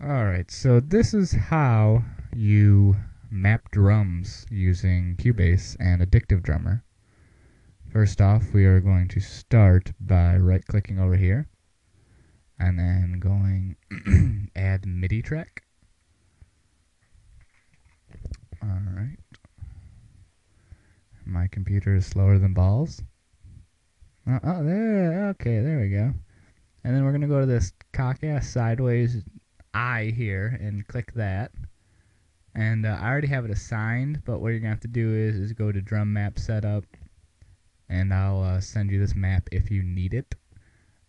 Alright, so this is how you map drums using Cubase and Addictive Drummer. First off, we are going to start by right-clicking over here and then going add MIDI track. Alright. My computer is slower than balls. Oh, oh, there, okay, there we go. And then we're going to go to this cock-ass sideways eye here and click that. And uh, I already have it assigned, but what you're to have to do is, is go to drum map setup, and I'll uh, send you this map if you need it.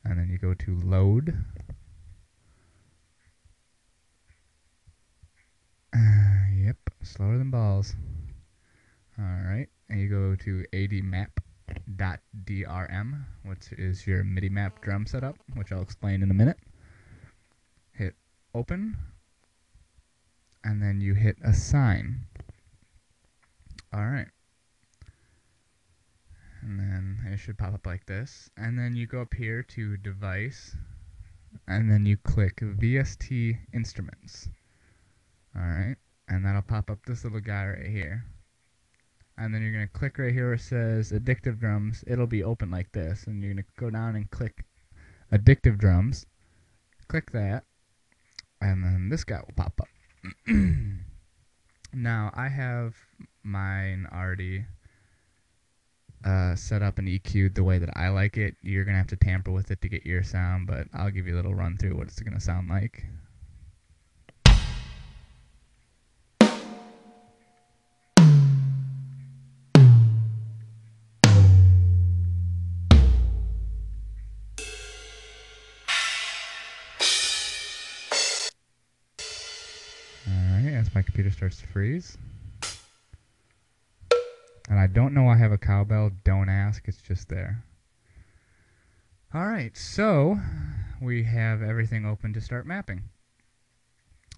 And then you go to load. Uh, yep, slower than balls. Alright, and you go to admap.drm, which is your MIDI map drum setup, which I'll explain in a minute open and then you hit assign. Alright. And then it should pop up like this. And then you go up here to device and then you click VST instruments. Alright. And that'll pop up this little guy right here. And then you're going to click right here where it says addictive drums. It'll be open like this. And you're going to go down and click addictive drums. Click that and then this guy will pop up. now I have mine already uh, set up and EQ'd the way that I like it. You're gonna have to tamper with it to get your sound, but I'll give you a little run through what it's gonna sound like. My computer starts to freeze. And I don't know I have a cowbell. Don't ask. It's just there. All right. So we have everything open to start mapping.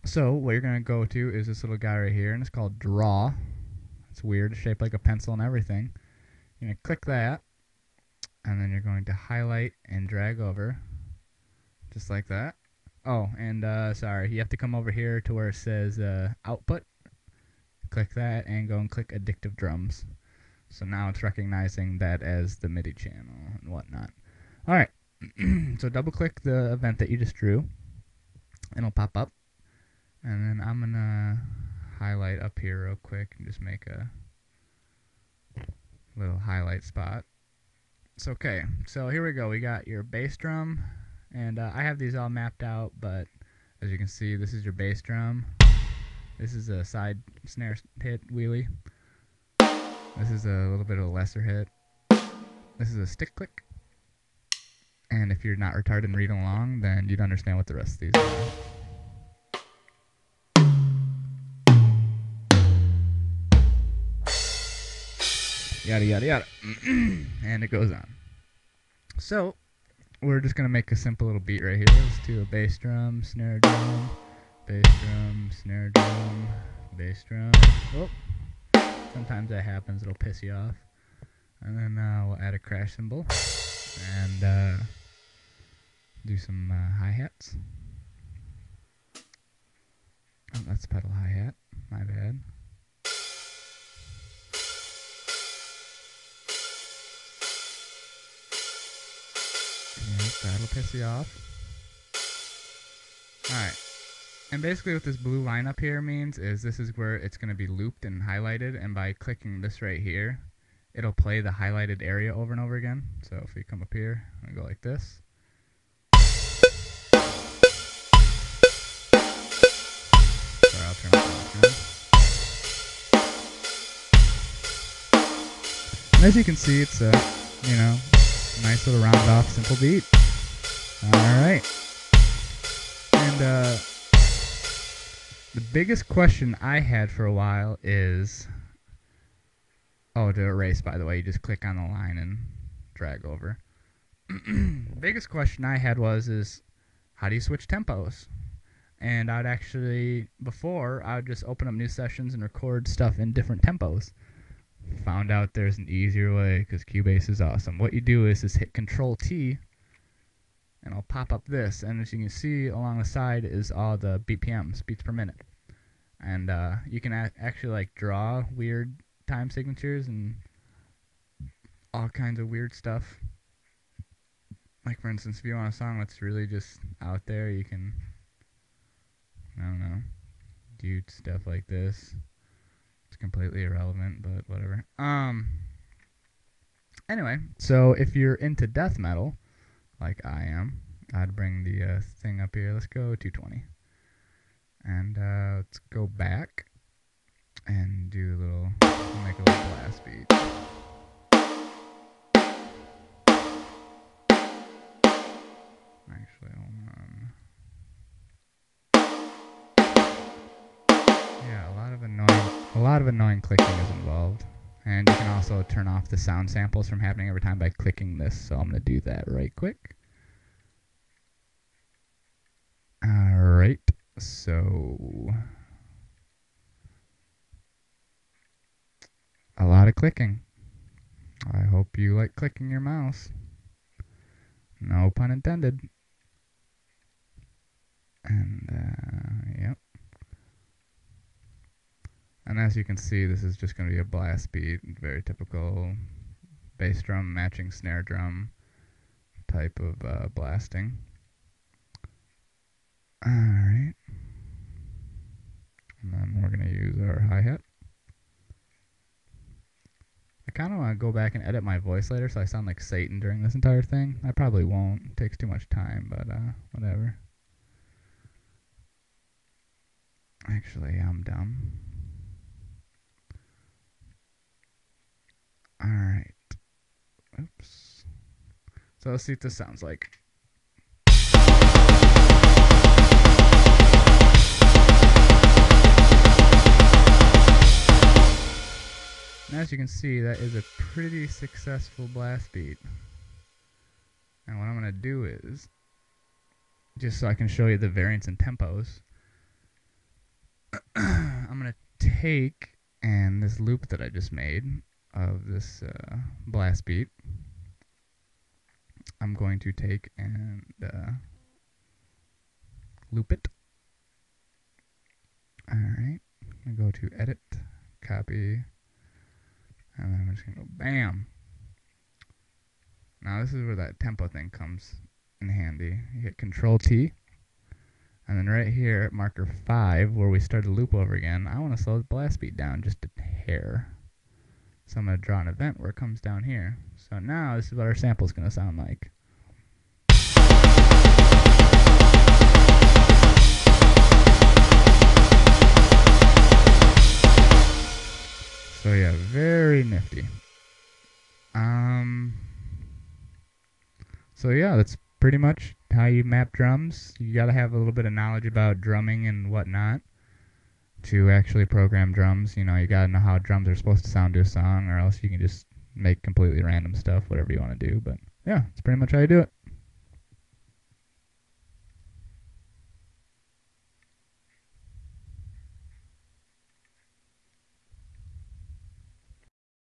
So what you're going to go to is this little guy right here, and it's called Draw. It's weird. Shaped like a pencil and everything. You're going to click that, and then you're going to highlight and drag over, just like that. Oh, and uh, sorry, you have to come over here to where it says uh, output. Click that and go and click addictive drums. So now it's recognizing that as the MIDI channel and whatnot. All right, so double click the event that you just drew, and it'll pop up. And then I'm gonna highlight up here real quick and just make a little highlight spot. It's okay. So here we go. We got your bass drum, and uh, I have these all mapped out, but as you can see, this is your bass drum. This is a side snare hit wheelie. This is a little bit of a lesser hit. This is a stick click. And if you're not retarded and reading along, then you'd understand what the rest of these are. Yada yada yada. and it goes on. So, we're just gonna make a simple little beat right here. Let's do a bass drum, snare drum, bass drum, snare drum, bass drum. Oh, sometimes that happens. It'll piss you off. And then uh, we'll add a crash cymbal and uh, do some uh, hi hats. Oh, that's a pedal hi hat. My bad. Piss you off. Alright. And basically what this blue line up here means is this is where it's going to be looped and highlighted, and by clicking this right here, it'll play the highlighted area over and over again. So if we come up here and go like this. Sorry, I'll turn And as you can see, it's a, you know, nice little rounded off simple beat. All right. And uh, the biggest question I had for a while is oh, to erase, by the way, you just click on the line and drag over. biggest question I had was is how do you switch tempos? And I'd actually before I would just open up new sessions and record stuff in different tempos. Found out there's an easier way because Cubase is awesome. What you do is just hit Control T and I'll pop up this, and as you can see along the side is all the BPMs, beats per minute, and uh, you can actually like draw weird time signatures and all kinds of weird stuff. Like for instance, if you want a song that's really just out there, you can I don't know do stuff like this. It's completely irrelevant, but whatever. Um. Anyway, so if you're into death metal, like I am, I'd bring the uh, thing up here. Let's go 220, and uh, let's go back and do a little, make a little blast beat. Actually, hold on. Yeah, a lot of annoying, a lot of annoying clicking is involved, and you can also turn off the sound samples from happening every time by clicking this. So I'm gonna do that right quick. All right, so a lot of clicking. I hope you like clicking your mouse. No pun intended. And, uh, And as you can see, this is just going to be a blast beat, very typical bass drum matching snare drum type of uh, blasting. Alright. And then we're going to use our hi-hat. I kind of want to go back and edit my voice later so I sound like Satan during this entire thing. I probably won't. It takes too much time, but uh, whatever. Actually, I'm dumb. Oops. So let's see what this sounds like. And as you can see, that is a pretty successful blast beat. And what I'm going to do is, just so I can show you the variance in tempos, I'm going to take and this loop that I just made of this uh, blast beat, I'm going to take and uh, loop it. Alright, I'm going to go to edit, copy, and then I'm just going to go bam. Now this is where that tempo thing comes in handy. You hit Control T. And then right here at marker 5, where we start the loop over again, I want to slow the blast beat down just a hair. So I'm going to draw an event where it comes down here. So now this is what our sample is going to sound like. So yeah, very nifty. Um. So yeah, that's pretty much how you map drums. You got to have a little bit of knowledge about drumming and whatnot to actually program drums. You know, you got to know how drums are supposed to sound to a song, or else you can just make completely random stuff, whatever you want to do. But yeah, it's pretty much how you do it.